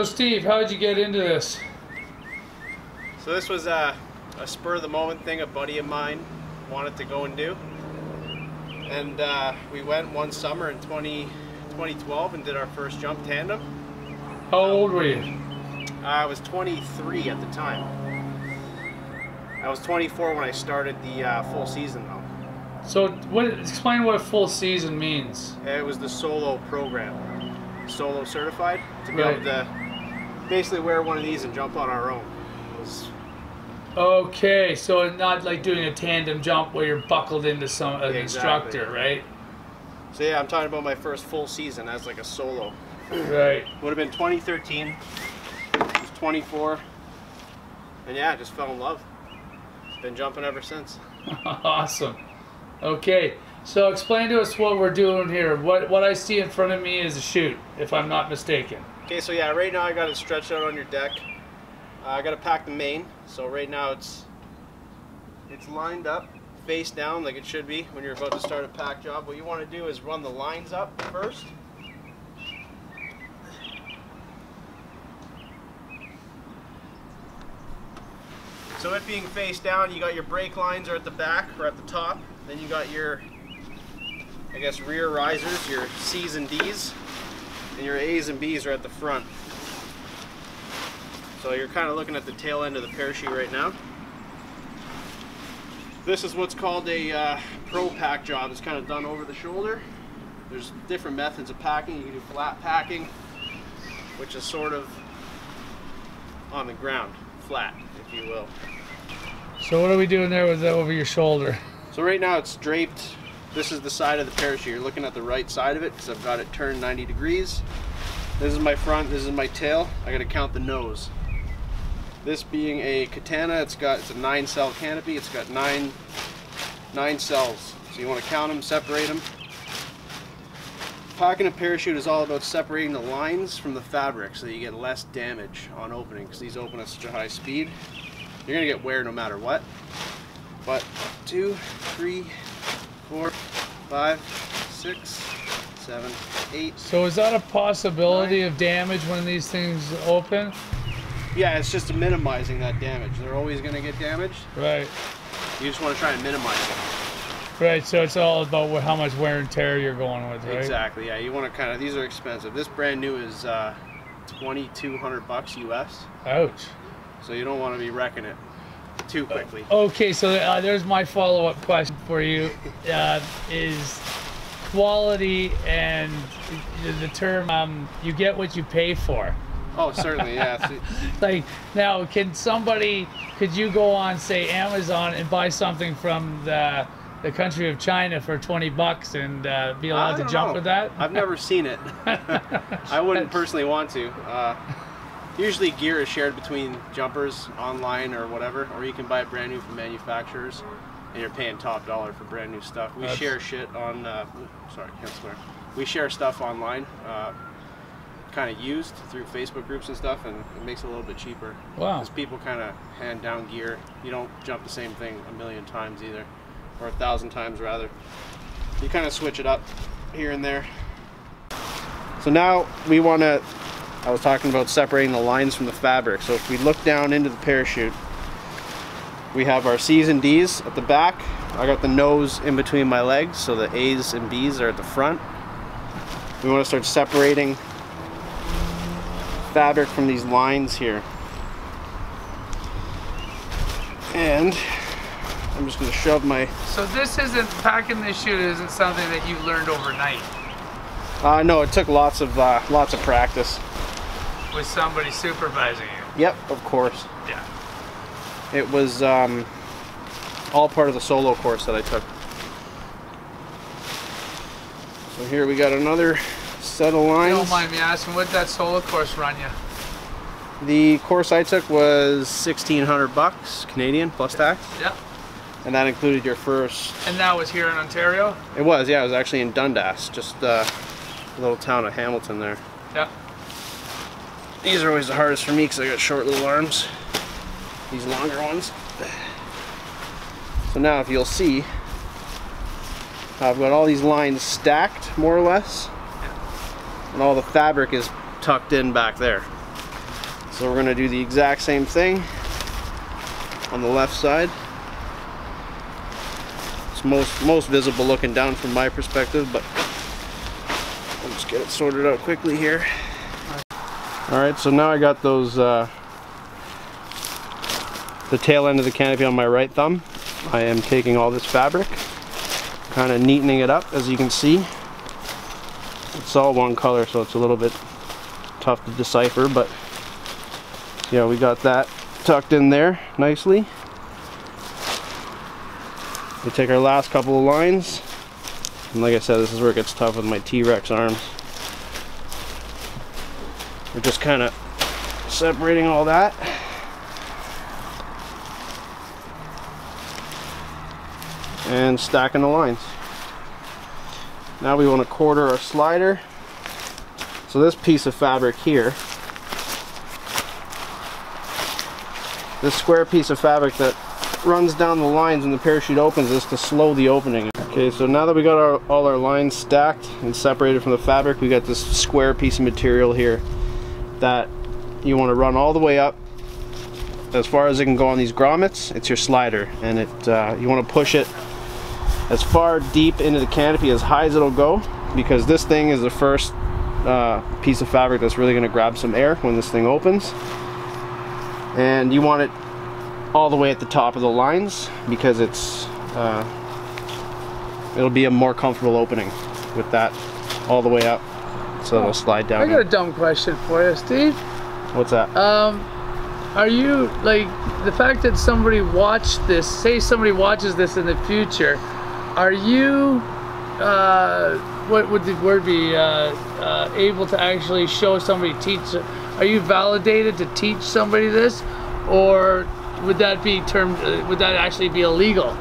So Steve, how did you get into this? So this was a, a spur of the moment thing a buddy of mine wanted to go and do. And uh, we went one summer in 20, 2012 and did our first jump tandem. How old were you? I was 23 at the time. I was 24 when I started the uh, full season though. So what explain what full season means. It was the solo program. Solo certified to be Right. able to basically wear one of these and jump on our own. Okay, so not like doing a tandem jump where you're buckled into some an Exactly. instructor, right? So yeah, I'm talking about my first full season as like a solo. Right. Would have been 2013. I was 24. And yeah, I just fell in love. Been jumping ever since. awesome. Okay, so explain to us what we're doing here. What what I see in front of me is a chute, if I'm not mistaken. Okay, so yeah, right now I got it stretched out on your deck. Uh, I got to pack the main. So right now it's it's lined up, face down like it should be when you're about to start a pack job. What you want to do is run the lines up first. So it being face down, you got your brake lines are at the back or at the top. Then you got your, I guess, rear risers, your C's and D's, and your A's and B's are at the front. So you're kind of looking at the tail end of the parachute right now. This is what's called a uh, pro pack job. It's kind of done over the shoulder. There's different methods of packing. You can do flat packing, which is sort of on the ground, flat, if you will. So what are we doing there with that over your shoulder? So right now it's draped. This is the side of the parachute. You're looking at the right side of it because I've got it turned 90 degrees. This is my front, this is my tail. I gotta count the nose. This being a katana, it's got it's a nine cell canopy. It's got nine nine cells. So you want to count them, separate them. Packing a parachute is all about separating the lines from the fabric so you get less damage on opening because these open at such a high speed. You're gonna get wear no matter what. But two, three, four, five, six, seven, eight. So is that a possibility of damage when these things open? Yeah, it's just minimizing that damage. They're always gonna get damaged. Right. You just want to try and minimize it. Right. So it's all about how much wear and tear you're going with, right? Exactly. Yeah, you want to kind of. These are expensive. This brand new is uh, 2,200 bucks US. Ouch. So you don't want to be wrecking it too quickly. Okay, so uh, there's my follow-up question for you: uh, Is quality and the- term um, "you get what you pay for"? Oh, certainly. Yeah. Like now, can somebody? Could you go on, say, Amazon and buy something from the the country of China for 20 bucks and uh, be allowed to jump know. with that? I've never seen it. I wouldn't personally want to. Uh, usually, gear is shared between jumpers online or whatever, or you can buy it brand new from manufacturers, and you're paying top dollar for brand new stuff. We That's- share shit on. Uh, sorry, can't swear. We share stuff online, uh, kind of used through Facebook groups and stuff, and it makes it a little bit cheaper. Wow. Because people kind of hand down gear. You don't jump the same thing a million times either, or a thousand times rather. You kind of switch it up here and there. So now we want to, I was talking about separating the lines from the fabric. So if we look down into the parachute, we have our C's and D's at the back. I got the nose in between my legs, so the A's and B's are at the front. We want to start separating fabric from these lines here. And I'm just going to shove my So this isn't packing this chute isn't something that you learned overnight Uh, no, it took lots of uh, lots of practice. With somebody supervising you. Yep, of course. Yeah. It was um, all part of the solo course that I took. So here we got another set of You lines. don't mind me asking, what that solo course run you? The course I took was sixteen hundred bucks Canadian plus tax, Yeah. and that included your first. And that was here in Ontario? It was, yeah, it was actually in Dundas, just uh, a little town of Hamilton there. Yeah. These are always the hardest for me because I got short little arms. These longer ones. So now if you'll see, I've got all these lines stacked more or less. And all the fabric is tucked in back there. So we're gonna do the exact same thing on the left side. It's most most visible looking down from my perspective, but I'll just get it sorted out quickly here. All right, so now I got those uh, the tail end of the canopy on my right thumb. I am taking all this fabric, kind of neatening it up, as you can see. It's all one color, so it's a little bit tough to decipher, but yeah, we got that tucked in there nicely. We take our last couple of lines, and like I said, this is where it gets tough with my T-Rex arms. We're just kind of separating all that. And stacking the lines. Now we want to quarter our slider. So this piece of fabric here, this square piece of fabric that runs down the lines when the parachute opens is to slow the opening. Okay, so now that we got our, all our lines stacked and separated from the fabric, we got this square piece of material here that you want to run all the way up as far as it can go on these grommets. It's your slider, and it uh, you want to push it as far deep into the canopy as high as it'll go because this thing is the first uh, piece of fabric that's really going to grab some air when this thing opens and you want it all the way at the top of the lines because it's uh, it'll be a more comfortable opening with that all the way up so it'll slide down I got a dumb question for you, Steve. what's that Um, are you like the fact that somebody watched this? Say somebody watches this in the future. Are you, uh, what would the word be? Uh, uh, able to actually show somebody teach? Are you validated to teach somebody this, or would that be termed? Uh, would that actually be illegal?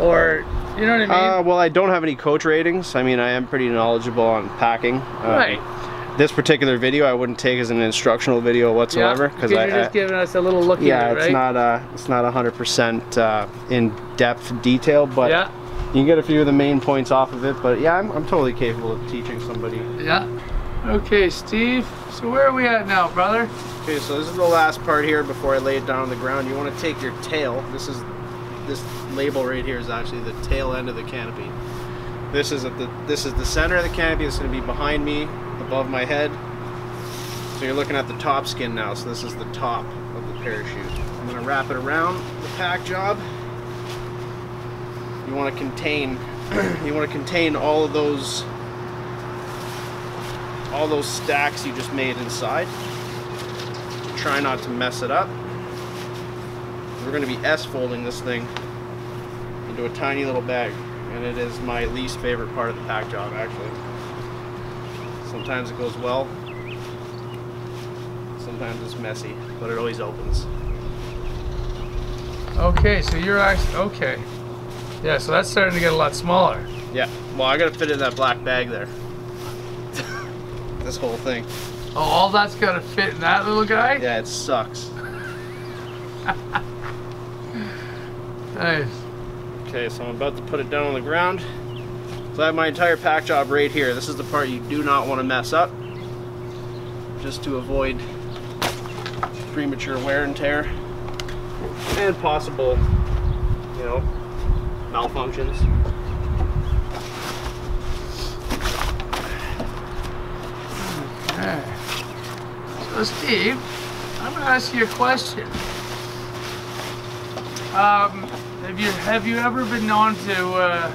Or you know what I mean? Uh, well, I don't have any coach ratings. I mean, I am pretty knowledgeable on packing. Uh, right. This particular video, I wouldn't take as an instructional video whatsoever because I, you're just I- giving us a little look yeah, at it, it's right? not uh, it's not hundred percent uh, in depth detail, but yeah. you can get a few of the main points off of it. But yeah, I'm, I'm totally capable of teaching somebody. Yeah. Okay, Steve. So where are we at now, brother? Okay, so this is the last part here before I lay it down on the ground. You want to take your tail. This is this label right here is actually the tail end of the canopy. This is at the this is the center of the canopy. It's going to be behind me, above my head. So you're looking at the top skin now. So this is the top of the parachute. I'm going to wrap it around the pack job. You want to contain you want to contain all of those all those stacks you just made inside try not to mess it up. We're going to be S-folding this thing into a tiny little bag, and it is my least favorite part of the pack job, actually. Sometimes it goes well, sometimes it's messy, but it always opens. Okay, so you're actually okay. Yeah, so that's starting to get a lot smaller. Yeah, well, I got to fit in that black bag there. this whole thing. Oh, all that's got to fit in that little guy. Yeah, it sucks. Nice. Okay, so I'm about to put it down on the ground. So I have my entire pack job right here. This is the part you do not want to mess up. Just to avoid premature wear and tear. And possible, you know, malfunctions. Okay. So, Steve, I'm gonna ask you a question. Um, have you have you ever been known to, uh,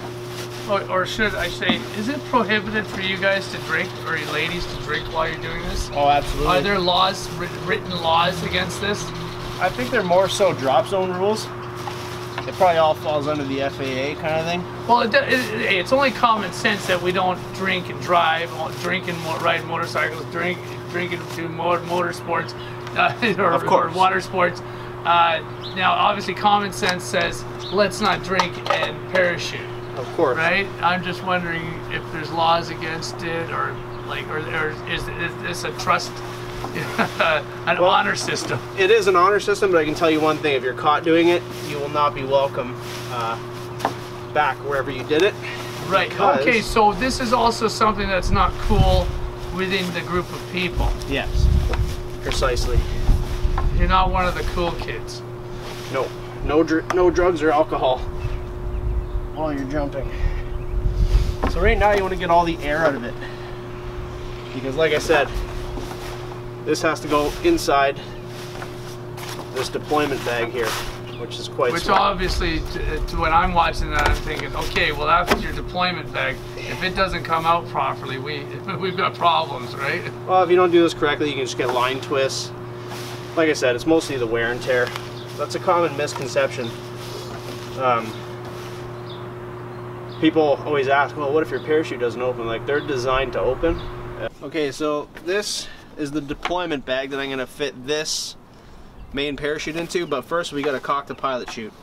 or, or should I say, is it prohibited for you guys to drink or you ladies to drink while you're doing this? Oh, absolutely. Are there laws, written laws against this? I think they're more so drop zone rules. It probably all falls under the FAA kind of thing. Well, it, it, it- it's only common sense that we don't drink and drive, or drink and ride motorcycles, drink, drink and do mo- motorsports, uh, or, Of course. or water sports. Uh, now, obviously, common sense says let's not drink and parachute, Of course. right? I'm just wondering if there's laws against it, or like, or, or is, is this a trust, an Well- honor system? It is an honor system, but I can tell you one thing: if you're caught doing it, you will not be welcome uh, back wherever you did it. Right. Okay, so this is also something that's not cool within the group of people. Yes, precisely. You're not one of the cool kids. No, no, dr no drugs or alcohol while you're jumping. So right now you want to get all the air out of it. Because like I said, this has to go inside this deployment bag here, which is quite Which small. obviously, t- to when I'm watching that, I'm thinking, okay, well that's your deployment bag. If it doesn't come out properly, we we've got problems, right? Well, if you don't do this correctly, you can just get line twists. Like I said, it's mostly the wear and tear. That's a common misconception. Um, people always ask, well, what if your parachute doesn't open? Like, they're designed to open. Okay, so this is the deployment bag that I'm going to fit this main parachute into, but first we got to cock the pilot chute.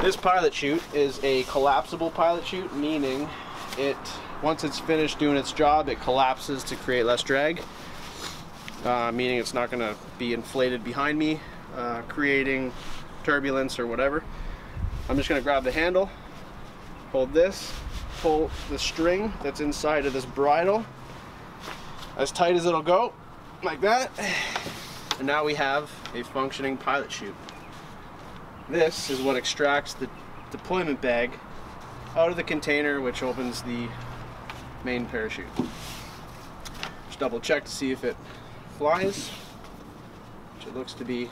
This pilot chute is a collapsible pilot chute, meaning it, once it's finished doing its job, it collapses to create less drag, uh, meaning it's not going to be inflated behind me, uh, creating turbulence or whatever. I'm just going to grab the handle, hold this, pull the string that's inside of this bridle as tight as it'll go, like that. And now we have a functioning pilot chute. This is what extracts the deployment bag out of the container, which opens the main parachute. Just double check to see if it flies, which it looks to be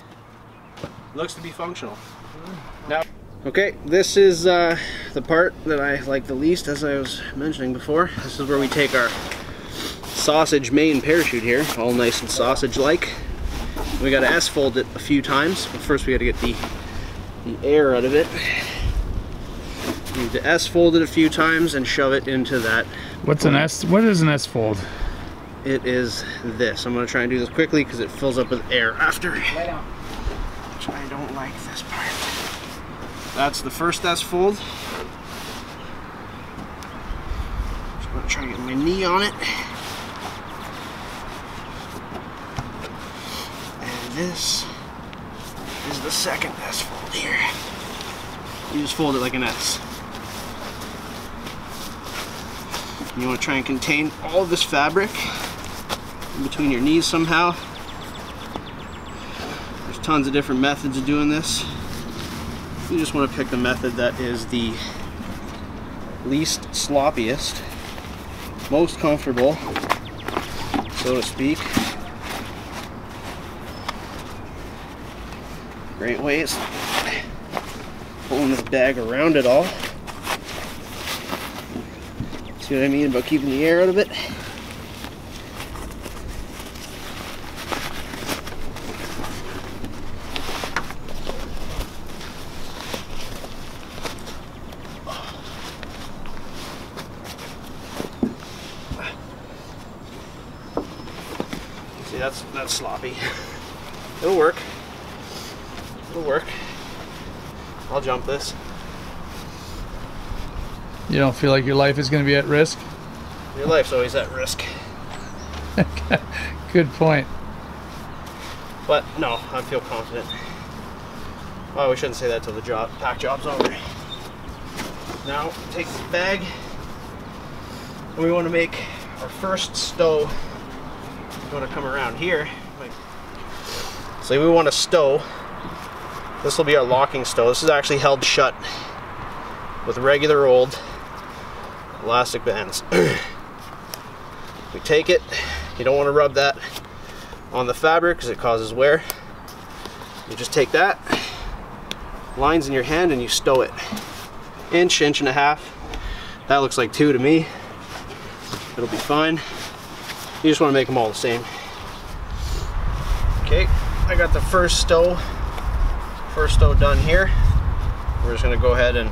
looks to be functional. Now, okay, this is uh, the part that I like the least, as I was mentioning before. This is where we take our sausage main parachute here, all nice and sausage-like. We got to S-fold it a few times, but first we got to get the the air out of it. You need to S-fold it a few times and shove it into that. What's an S? What is an S fold? It is this. I'm going to try and do this quickly because it fills up with air after. Which I don't like this part. That's the first S-fold. Just going to try and get my knee on it. And this is the second S fold here. You just fold it like an S. You want to try and contain all of this fabric between your knees somehow. There's tons of different methods of doing this. You just want to pick the method that is the least sloppiest, most comfortable, so to speak. Great ways pulling this bag around it all. See what I mean about keeping the air out of it? See, that's It'll work. It'll work. I'll jump this. You don't feel like your life is going to be at risk? Your life's always at risk. Good point. But no, I feel confident. Oh, we shouldn't say that till the job pack job's over. Now take this bag and we want to make our first stow. We want to come around here. So we want to stow. This will be our locking stow. This is actually held shut with regular old elastic bands. we take it. You don't want to rub that on the fabric because it causes wear. You just take that, lines in your hand, and you stow it. Inch, inch and a half. That looks like two to me. It'll be fine. You just want to make them all the same. Okay, I got the first stow, first stow done here. We're just to go ahead and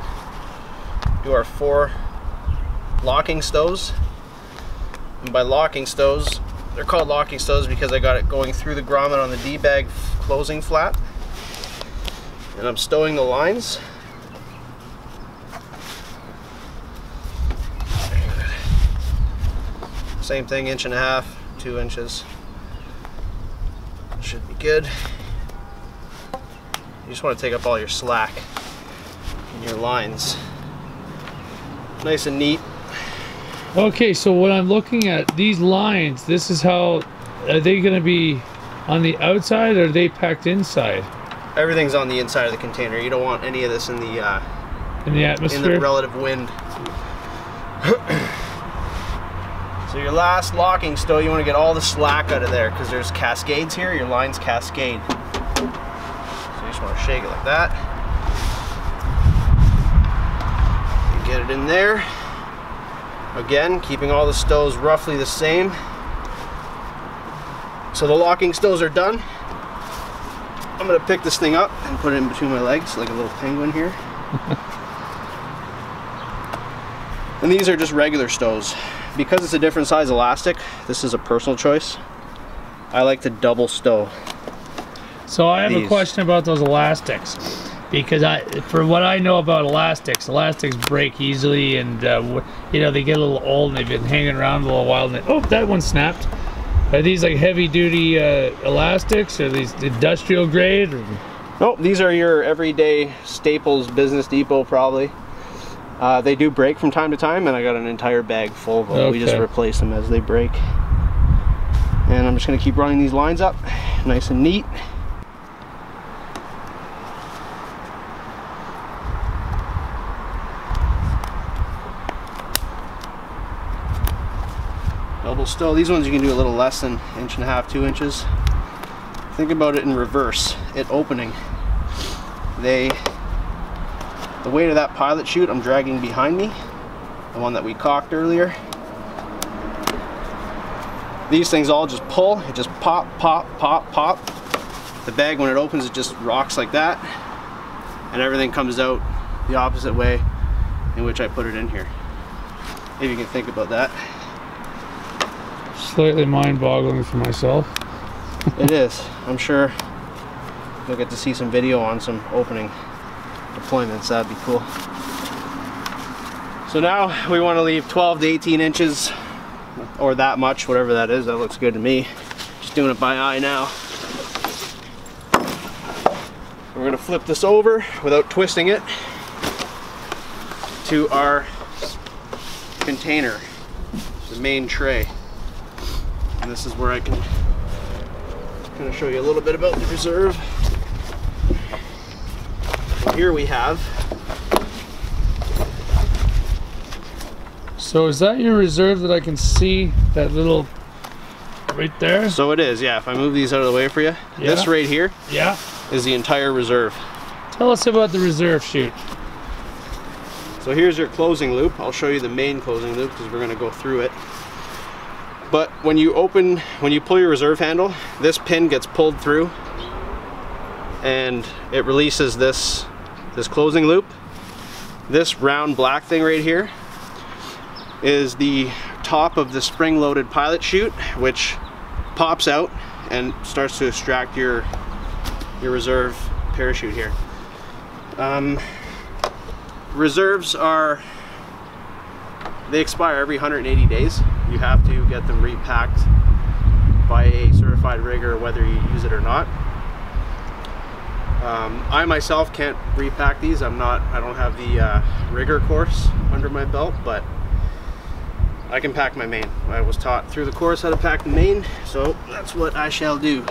do our four locking stows. And by locking stows, they're called locking stows because I got it going through the grommet on the D-bag closing flap. And I'm stowing the lines. Same thing, inch and a half, two inches. Good. You just want to take up all your slack in your lines. Nice and neat. Okay, so when I'm looking at these lines, this is how are they going to be on the outside or are they packed inside Everything's on the inside of the container. You don't want any of this in the uh, in the atmosphere? in the relative wind. so your last locking stow, you want to get all the slack out of there because there's cascades here. Your lines cascade. So you just want to shake it like that. And get it in there. Again, keeping all the stows roughly the same. So the locking stows are done. I'm gonna pick this thing up and put it in between my legs like a little penguin here. and these are just regular stows. Because it's a different size elastic, this is a personal choice. I like to double stow. So I have a question about those elastics, because I, for what I know about elastics, elastics break easily, and uh, you know they get a little old, and they've been hanging around a little while, and they, oh, that one snapped. Are these like heavy duty uh, elastics? Are these industrial grade? Or, Nope, these are your everyday staples Business Depot probably. Uh, they do break from time to time, and I got an entire bag full of them. We just replace them as they break. And I'm just gonna keep running these lines up, nice and neat. Double stow. These ones you can do a little less than inch and a half, two inches. Think about it in reverse. It opening. They, the weight of that pilot chute I'm dragging behind me, the one that we cocked earlier. These things all just pull. It just pop, pop, pop, pop. The bag when it opens, it just rocks like that, and everything comes out the opposite way in which I put it in here. If you can think about that. slightly mind-boggling for myself. It is. I'm sure you'll get to see some video on some opening deployments. That'd be cool. So now we want to leave 12 to 18 inches or that much, whatever that is. That looks good to me. Just doing it by eye now. We're to flip this over without twisting it to our container, the main tray. And this is where I can kind of show you a little bit about the reserve. Here we have So is that your reserve that I can see that little right there? so it is yeah if I move these out of the way for you this right here Yeah. is the entire reserve Tell us about the reserve chute. so here's your closing loop I'll show you the main closing loop because we're going to go through it but when you open when you pull your reserve handle this pin gets pulled through and it releases this this closing loop this round black thing right here is the top of the spring loaded pilot chute which pops out and starts to extract your your reserve parachute here. Um, reserves are they expire every 180 days. You have to get them repacked by a certified rigger whether you use it or not um, I myself can't repack these I'm not I don't have the uh, rigger course under my belt but I can pack my main I was taught through the course how to pack the main so that's what I shall do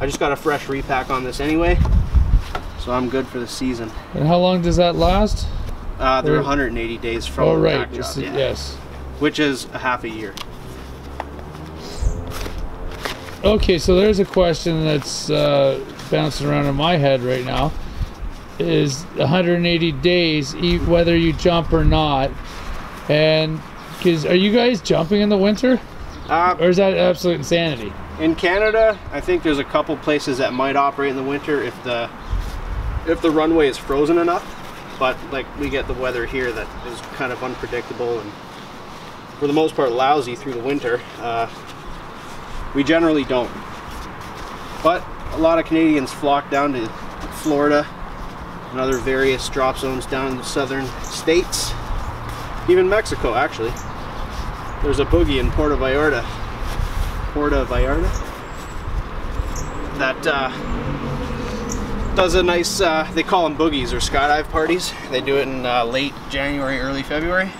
I just got a fresh repack on this anyway so I'm good for the season And how long does that last? uh, they're Or- 180 days from Oh, the right. pack job, is- yeah. Yes. which is a half a year Okay, so there's a question that's uh, bouncing around in my head right now. Is 180 days, whether you jump or not, and because are you guys jumping in the winter, uh, or is that absolute insanity? In Canada, I think there's a couple places that might operate in the winter if the if the runway is frozen enough. But like we get the weather here that is kind of unpredictable and for the most part lousy through the winter. Uh, we generally don't. But a lot of Canadians flock down to Florida and other various drop zones down in the southern states, even Mexico actually. There's a boogie in Puerto Vallarta Puerto Vallarta that uh, does a nice, uh, they call them boogies or skydive parties. They do it in uh, late January, early February.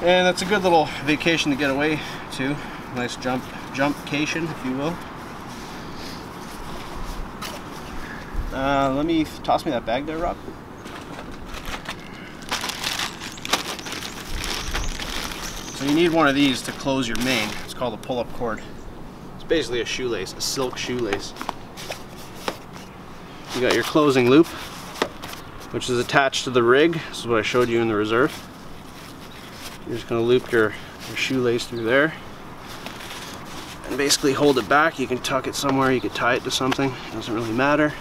And that's a good little vacation to get away to. Nice jump, jump cation, if you will. Uh, let me toss me that bag there, Rob. So you need one of these to close your main. It's called a pull-up cord. It's basically a shoelace, a silk shoelace. You got your closing loop, which is attached to the rig. This is what I showed you in the reserve. You're just gonna loop your, your shoelace through there and basically hold it back. You can tuck it somewhere, you can tie it to something, it doesn't really matter.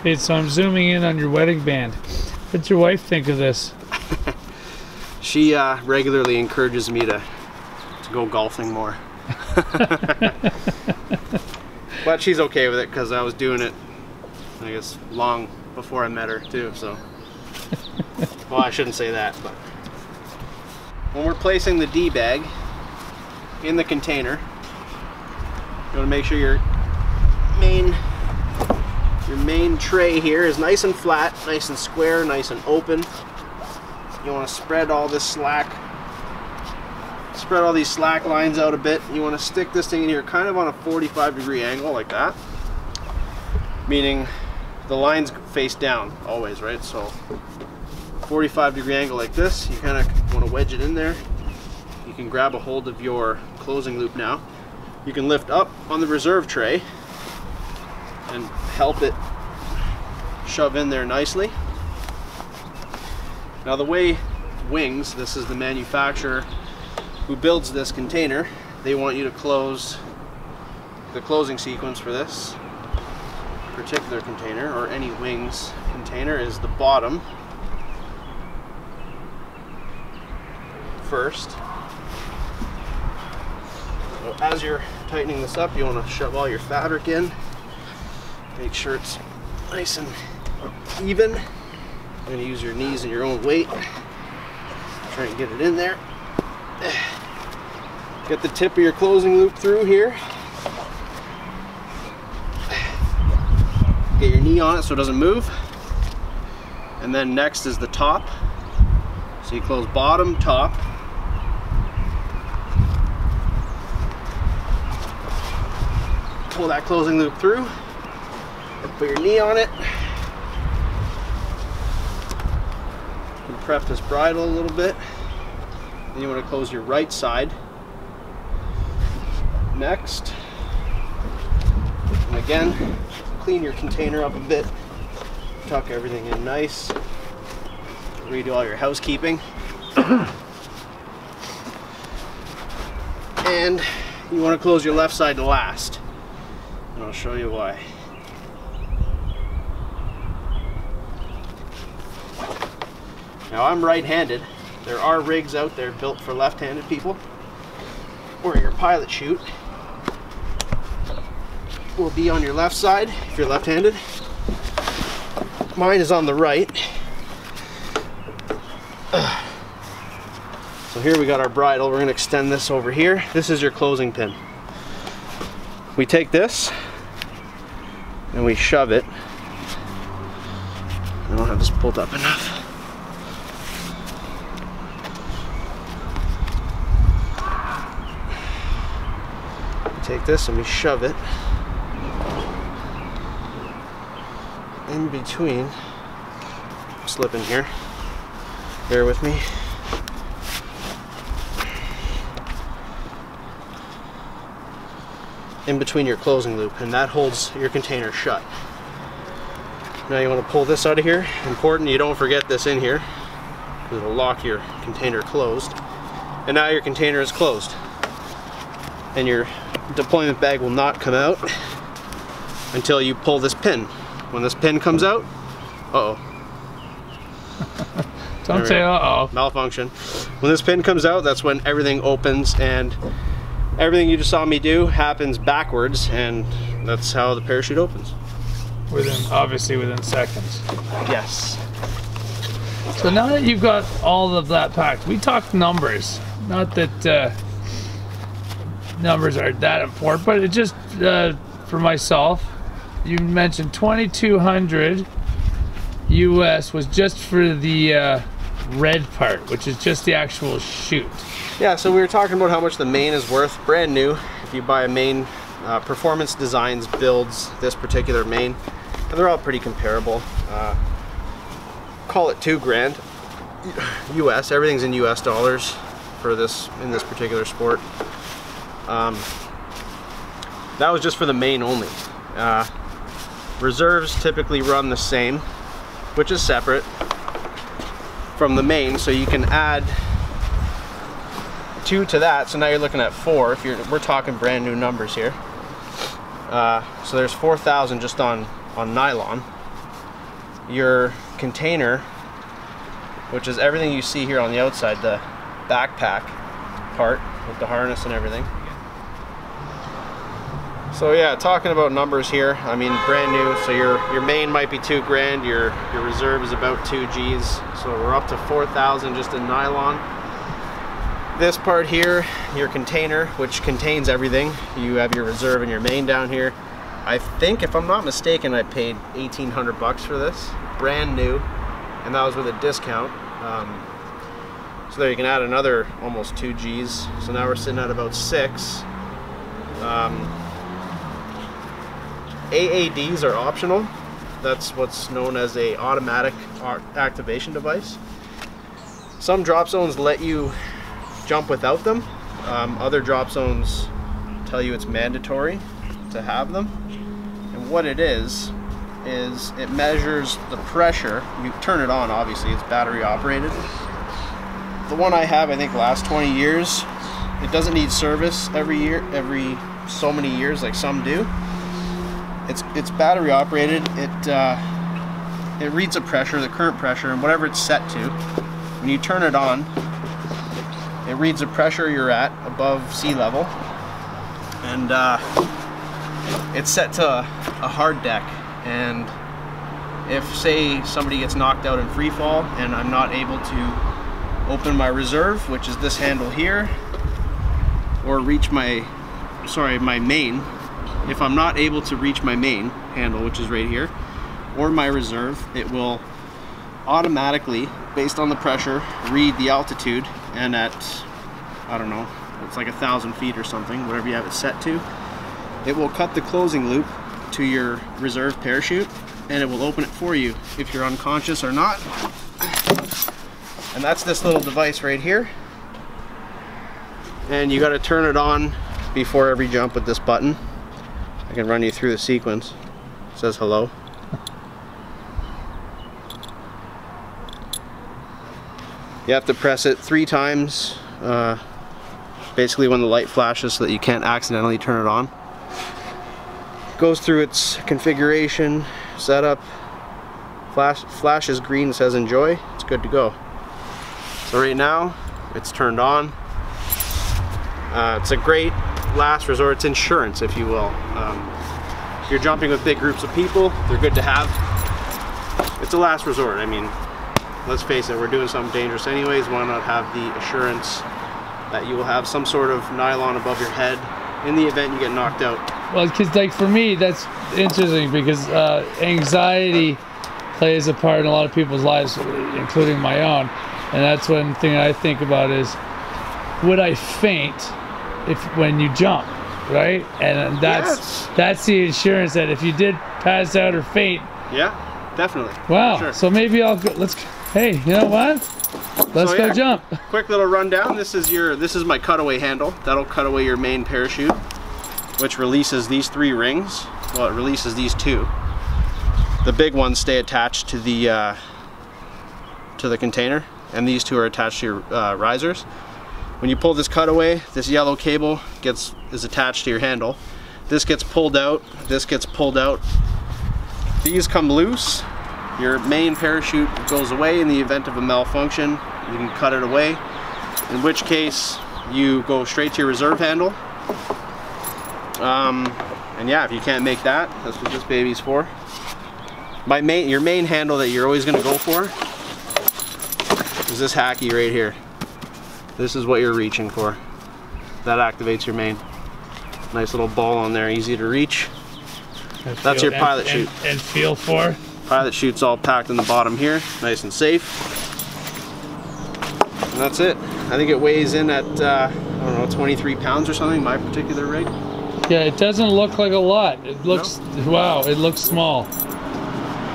Okay, so I'm zooming in on your wedding band. What's your wife think of this? She uh, regularly encourages me to, to go golfing more. but she's okay with it because I was doing it, I guess, long before I met her too, so. well, I shouldn't say that, but. When we're placing the D-bag in the container, you want to make sure your main your main tray here is nice and flat, nice and square, nice and open. You want to spread all this slack, spread all these slack lines out a bit. You want to stick this thing in here kind of on a 45 degree angle like that. Meaning the lines face down always, right? So 45 degree angle like this, you kind of want to wedge it in there. You can grab a hold of your closing loop now. You can lift up on the reserve tray and help it shove in there nicely. Now the way Wings, this is the manufacturer who builds this container, they want you to close the closing sequence for this particular container or any Wings container is the bottom first. As you're tightening this up, you want to shove all your fabric in. Make sure it's nice and even. You're going to use your knees and your own weight. Try and get it in there. Get the tip of your closing loop through here. Get your knee on it so it doesn't move. And then next is the top. So you close bottom, top. Pull that closing loop through. and Put your knee on it. And prep this bridle a little bit. Then you want to close your right side. Next. And again, clean your container up a bit. Tuck everything in nice. Redo all your housekeeping. and you want to close your left side last. And I'll show you why. Now I'm right-handed. There are rigs out there built for left-handed people where your pilot chute will be on your left side if you're left-handed. Mine is on the right. So here we got our bridle. We're going to extend this over here. This is your closing pin. We take this and we shove it. I don't have this pulled up enough. Take this and we shove it in between. Slip in here. Bear with me. In between your closing loop and that holds your container shut. Now you want to pull this out of here. Important you don't forget this in here because it'll lock your container closed. And now your container is closed. And your deployment bag will not come out until you pull this pin. When this pin comes out, uh-oh. Don't say uh-oh. Malfunction. When this pin comes out, that's when everything opens and everything you just saw me do happens backwards and that's how the parachute opens. Within, obviously within seconds. Yes. So now that you've got all of that packed, we talked numbers. Not that uh, numbers are that important, but it just, uh, for myself, you mentioned 2200 US was just for the uh, red part, which is just the actual chute. Yeah, so we were talking about how much the main is worth, brand new. If you buy a main, uh, Performance Designs builds this particular main, and they're all pretty comparable. Uh, call it two grand, U.S. Everything's in U.S. dollars for this in this particular sport. Um, that was just for the main only. Uh, reserves typically run the same, which is separate from the main, so you can add two to that. So now you're looking at four. If you're, we're talking brand new numbers here. Uh, so there's 4,000 just on on nylon. Your container, which is everything you see here on the outside, the backpack part with the harness and everything. So yeah, talking about numbers here, I mean brand new, so your your main might be two grand, your your reserve is about two G's. So we're up to 4,000 just in nylon. This part here, your container, which contains everything. You have your reserve and your main down here. I think, if I'm not mistaken, I paid 1,800 bucks for this, brand new, and that was with a discount. Um, so there you can add another almost two G's. So now we're sitting at about six. Um, AADs are optional. That's what's known as a automatic activation device. Some drop zones let you jump without them. Um, other drop zones tell you it's mandatory to have them. And what it is, is it measures the pressure. You turn it on, obviously, it's battery operated. The one I have, I think, lasts 20 years. It doesn't need service every year, every so many years like some do. It's battery operated. It uh, it reads the pressure, the current pressure, and whatever it's set to. When you turn it on, it reads the pressure you're at above sea level, and uh, it's set to a hard deck. And if say somebody gets knocked out in free fall and I'm not able to open my reserve, which is this handle here, or reach my sorry my main if I'm not able to reach my main handle, which is right here, or my reserve, it will automatically, based on the pressure, read the altitude and at, I don't know, it's like a thousand feet or something, whatever you have it set to, it will cut the closing loop to your reserve parachute and it will open it for you if you're unconscious or not. And that's this little device right here. And you got to turn it on before every jump with this button. I can run you through the sequence. It says hello. You have to press it three times, uh, basically when the light flashes so that you can't accidentally turn it on. Goes through its configuration, setup, flash, flashes green, says enjoy, it's good to go. So right now, it's turned on. Uh, it's a great last resort, it's insurance, if you will. Um, if you're jumping with big groups of people, they're good to have. It's a last resort. I mean, let's face it, we're doing something dangerous anyways. Why not have the assurance that you will have some sort of nylon above your head in the event you get knocked out? Well, because like for me, that's interesting because uh, anxiety plays a part in a lot of people's lives, including my own. And that's one thing I think about is, would I faint if when you jump, right? And that's yes. that's the insurance that if you did pass out or faint. Yeah, definitely. Wow. Sure. So maybe I'll go. Let's. Hey, you know what? Let's so, go jump. Quick little rundown. This is your. This is my cutaway handle. That'll cut away your main parachute, which releases these three rings. Well, it releases these two. The big ones stay attached to the uh, to the container, and these two are attached to your uh, risers. When you pull this cutaway, this yellow cable gets is attached to your handle. This gets pulled out, this gets pulled out. These come loose. Your main parachute goes away in the event of a malfunction. You can cut it away, in which case you go straight to your reserve handle. Um, and yeah, if you can't make that, that's what this baby's for. My main, your main handle that you're always gonna go for is this hacky right here. This is what you're reaching for. That activates your main. Nice little ball on there, easy to reach. And That's your pilot and, chute. And, and feel for? Pilot chute's all packed in the bottom here, nice and safe. And that's it. I think it weighs in at, uh, I don't know, 23 pounds or something, my particular rig. Yeah, it doesn't look like a lot. It looks, wow, it looks small.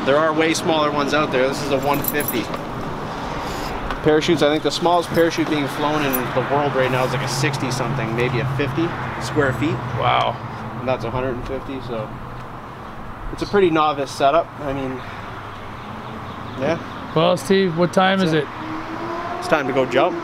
There are way smaller ones out there. This is a 150. Parachutes, I think the smallest parachute being flown in the world right now is like a 60 something, maybe a 50 square feet. Wow. And that's 150, so it's a pretty novice setup. I mean, yeah, Well, Steve, what time is That's it? it's time to go jump.